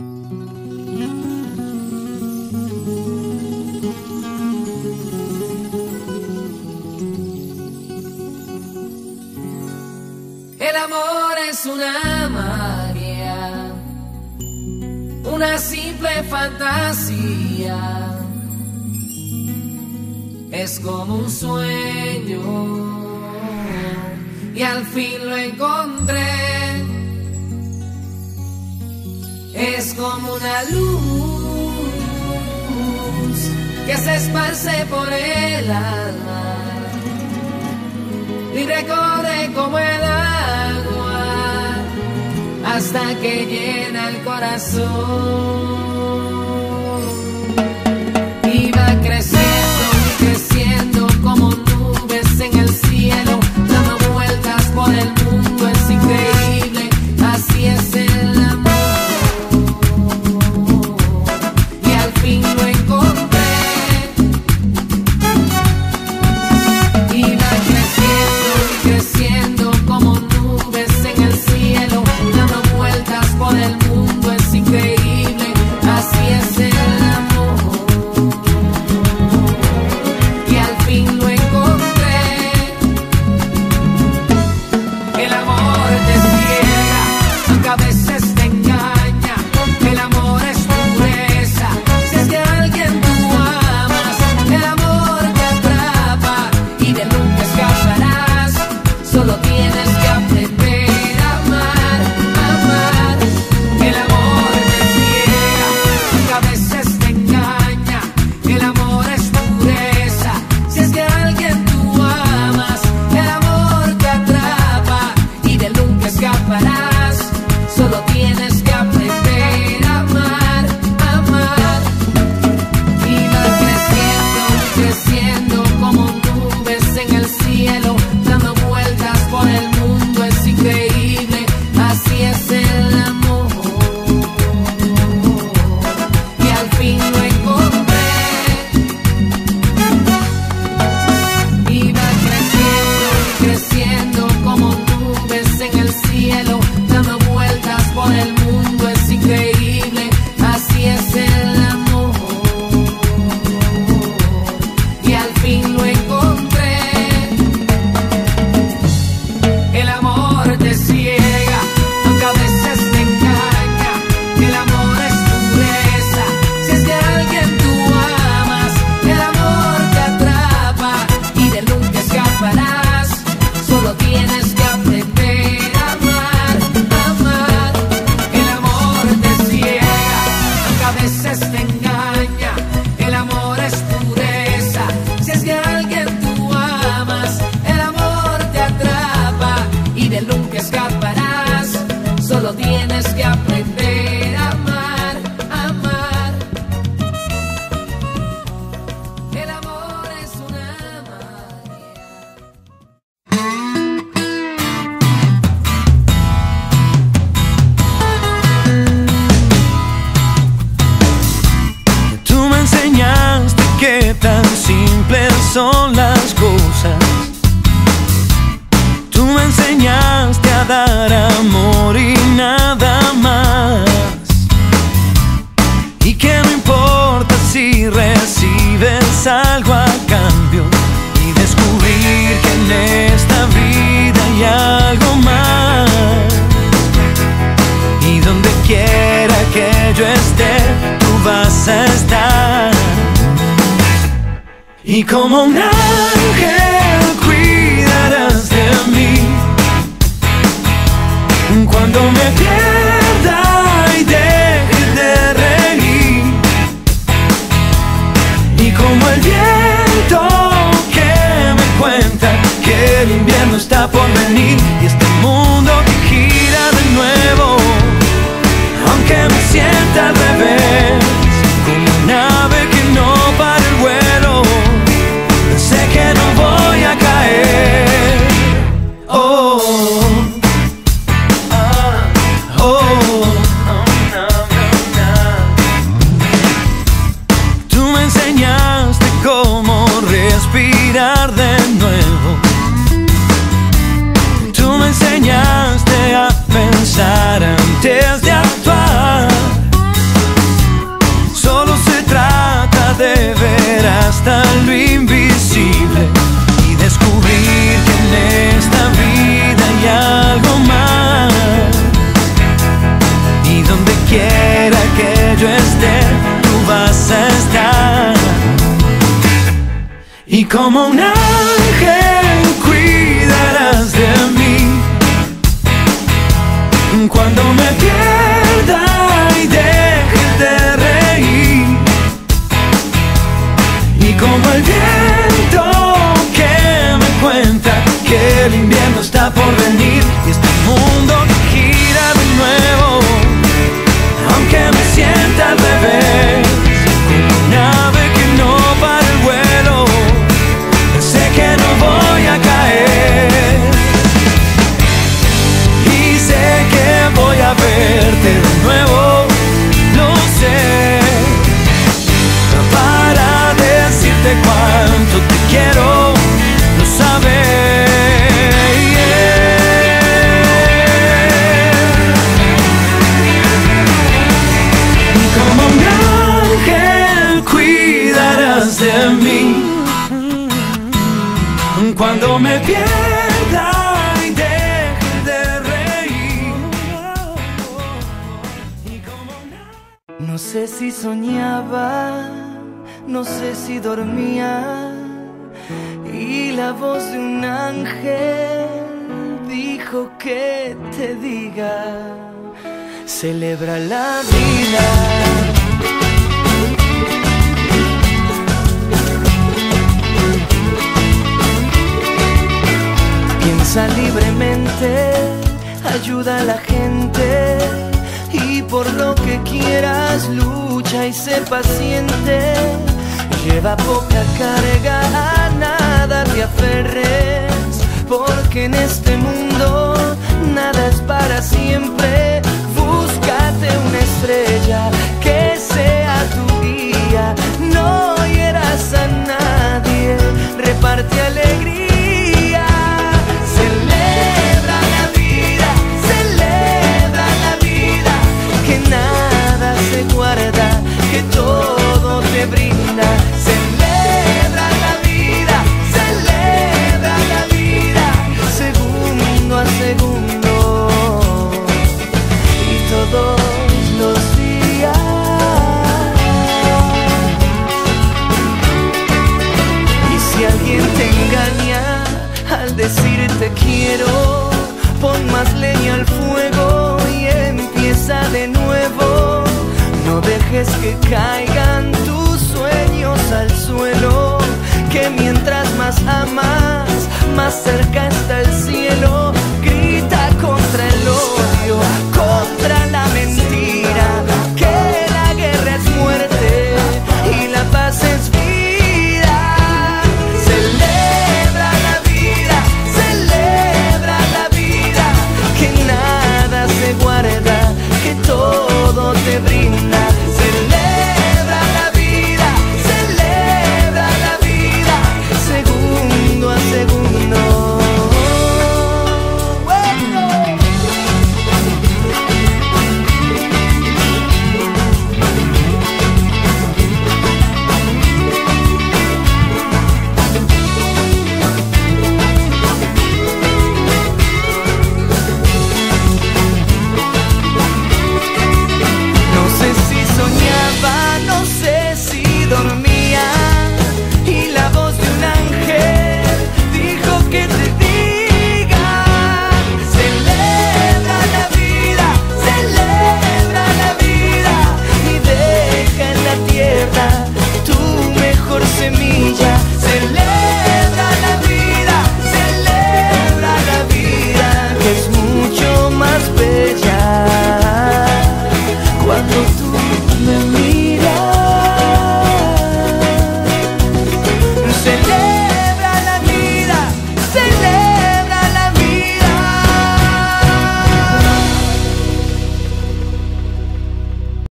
El amor es una magia, una simple fantasía. Es como un sueño y al fin lo encontré. es como una luz que se esparce por el alma y recorre como el agua hasta que llena el corazón. Y va creciendo, y creciendo como un Tú me enseñaste qué tan simples son las cosas. Tú me enseñaste a dar amor. Y como un ángel cuidarás de mí cuando me pierdas. tirar de como un ángel cuidarás de mí cuando me pierda y deje de reír. Y como el viento que me cuenta que el invierno está por venir decirte cuánto te quiero, lo sabes. Como un ángel cuidarás de mí cuando me pierda y deje de reír. Y como una- No sé si soñaba, no sé si dormía. Y la voz de un ángel dijo que te diga, celebra la vida. Piensa libremente, ayuda a la gente y por lo que quieras lucha y sé paciente. Lleva poca carga, a nada te aferres, porque en este mundo nada es para siempre. Búscate una estrella que sea tu guía, no que caigan tus sueños al suelo, que mientras más amas, más cerca está el cielo.